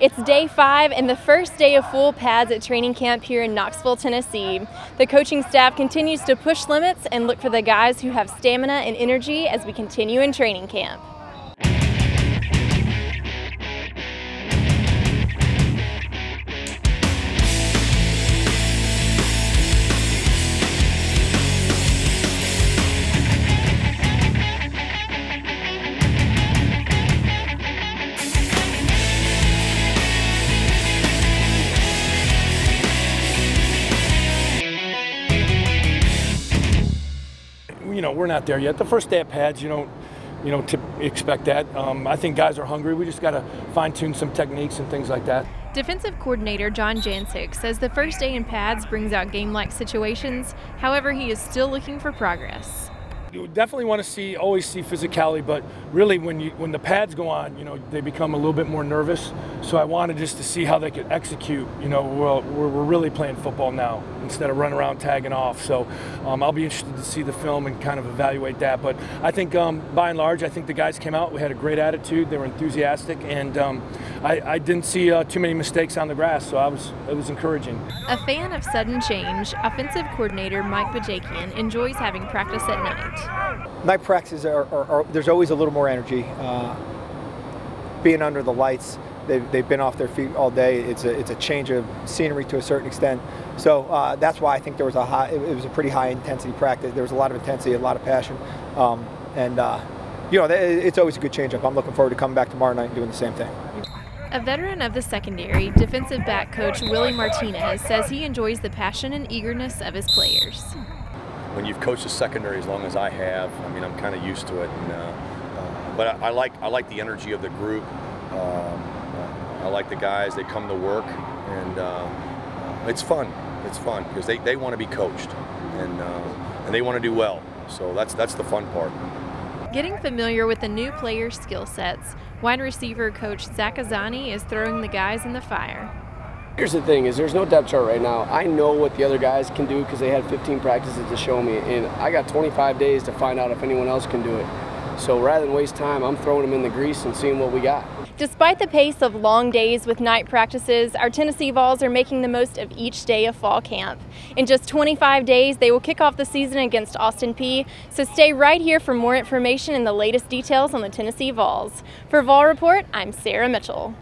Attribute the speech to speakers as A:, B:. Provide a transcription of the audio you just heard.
A: It's day five and the first day of full pads at training camp here in Knoxville, Tennessee. The coaching staff continues to push limits and look for the guys who have stamina and energy as we continue in training camp.
B: Know, we're not there yet. The first day at pads, you don't, you know, to expect that. Um, I think guys are hungry. We just got to fine tune some techniques and things like that.
A: Defensive coordinator John Jancek says the first day in pads brings out game-like situations. However, he is still looking for progress
B: you definitely want to see always see physicality, but really when you when the pads go on, you know they become a little bit more nervous. So I wanted just to see how they could execute. You know, we're, we're really playing football now instead of running around tagging off. So um, I'll be interested to see the film and kind of evaluate that. But I think um, by and large, I think the guys came out. We had a great attitude. They were enthusiastic, and um, I, I, didn't see uh, too many mistakes on the grass. So I was it was encouraging.
A: A fan of sudden change, offensive coordinator Mike Bajakian enjoys having practice at night.
C: Night practices are, are, are, there's always a little more energy. Uh, being under the lights, they've, they've been off their feet all day. It's a, it's a change of scenery to a certain extent. So uh, that's why I think there was a high, it was a pretty high intensity practice. There was a lot of intensity, a lot of passion. Um, and, uh, you know, it's always a good change up. I'm looking forward to coming back tomorrow night and doing the same thing.
A: A veteran of the secondary, defensive back coach Willie Martinez says he enjoys the passion and eagerness of his players
D: when you've coached the secondary as long as I have, I mean, I'm kind of used to it. And, uh, uh, but I, I, like I like the energy of the group. Um, I like the guys. They come to work, and uh, it's fun. It's fun because they, they want to be coached, and uh, and they want to do well. So that's that's the fun part.
A: Getting familiar with the new players' skill sets, wide receiver coach Zach Azzanni is throwing the guys in the fire.
E: Here's the thing: is there's no depth chart right now. I know what the other guys can do because they had 15 practices to show me, and I got 25 days to find out if anyone else can do it. So rather than waste time, I'm throwing them in the grease and seeing what we got.
A: Despite the pace of long days with night practices, our Tennessee Vols are making the most of each day of fall camp. In just 25 days, they will kick off the season against Austin Peay, so stay right here for more information and the latest details on the Tennessee Vols. For Vol Report, I'm Sarah Mitchell.